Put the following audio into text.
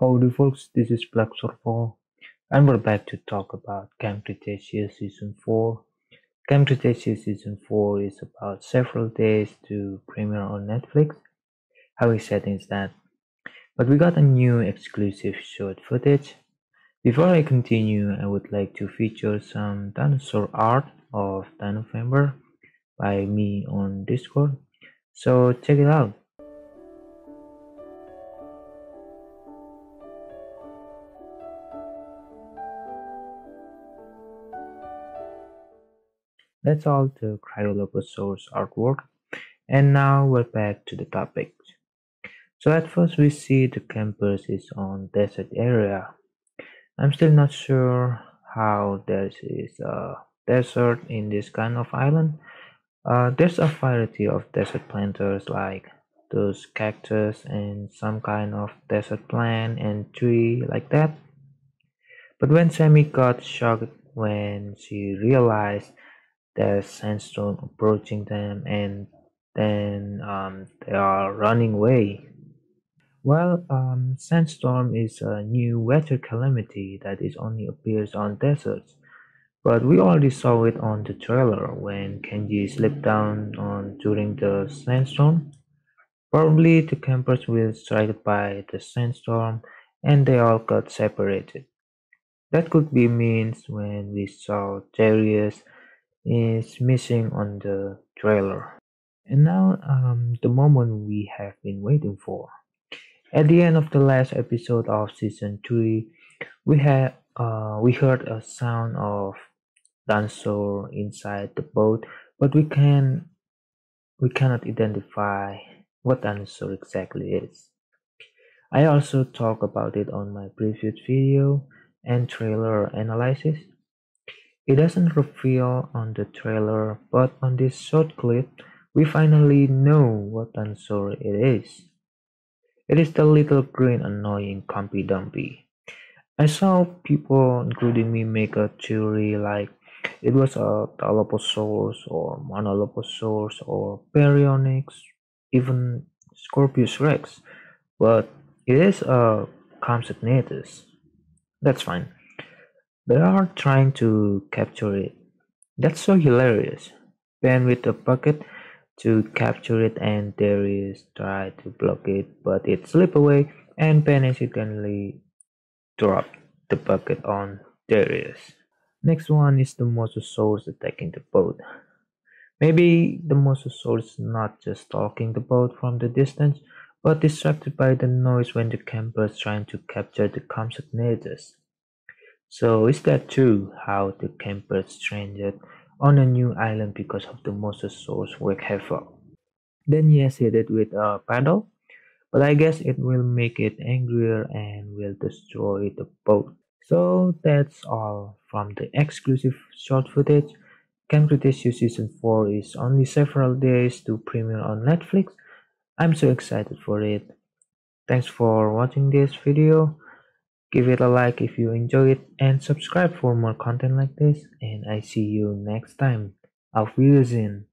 Howdy folks, this is Black Surfer and we're back to talk about Camp Cretaceous Season 4. Camp Cretaceous Season 4 is about several days to premiere on Netflix. How exciting is that? But we got a new exclusive short footage. Before I continue, I would like to feature some dinosaur art of Dinovember by me on Discord. So check it out. That's all the Cryolophosaurus artwork. And now we're back to the topic. So at first we see the campus is on desert area. I'm still not sure how there is a desert in this kind of island. Uh, there's a variety of desert planters like those cactus and some kind of desert plant and tree like that. But when Sammy got shocked when she realized there's sandstorm approaching them and then um, they are running away. Well, um, sandstorm is a new weather calamity that is only appears on deserts, but we already saw it on the trailer when Kenji slipped down on during the sandstorm. Probably the campers will strike by the sandstorm and they all got separated. That could be means when we saw Darius is missing on the trailer. And now, um, the moment we have been waiting for. At the end of the last episode of season three, we had uh, we heard a sound of dinosaur inside the boat, but we can we cannot identify what dinosaur exactly is. I also talk about it on my previous video and trailer analysis. It doesn't reveal on the trailer, but on this short clip, we finally know what dinosaur it is. It is the little green annoying Humpy Dumpy. I saw people, including me, make a theory like it was a Dilophosaurus or Monolophosaurus or Baryonyx, even Scorpius Rex, but it is a Compsognathus. That's fine. They are trying to capture it. That's so hilarious. Ben with a bucket to capture it and Darius try to block it but it slip away and Ben accidentally drop the bucket on Darius. Next one is the Mosasaurus attacking the boat. Maybe the Mosasaurus is not just stalking the boat from the distance but distracted by the noise when the campers trying to capture the Compsognathus. So is that true how the campers stranded on a new island because of the mosasaurs wreak havoc? Then Yaz hit it with a paddle, but I guess it will make it angrier and will destroy the boat. So that's all from the exclusive short footage. Camp Cretaceous Season 4 is only several days to premiere on Netflix. I'm so excited for it. Thanks for watching this video. Give it a like if you enjoy it and subscribe for more content like this and I see you next time. Auf Wiedersehen.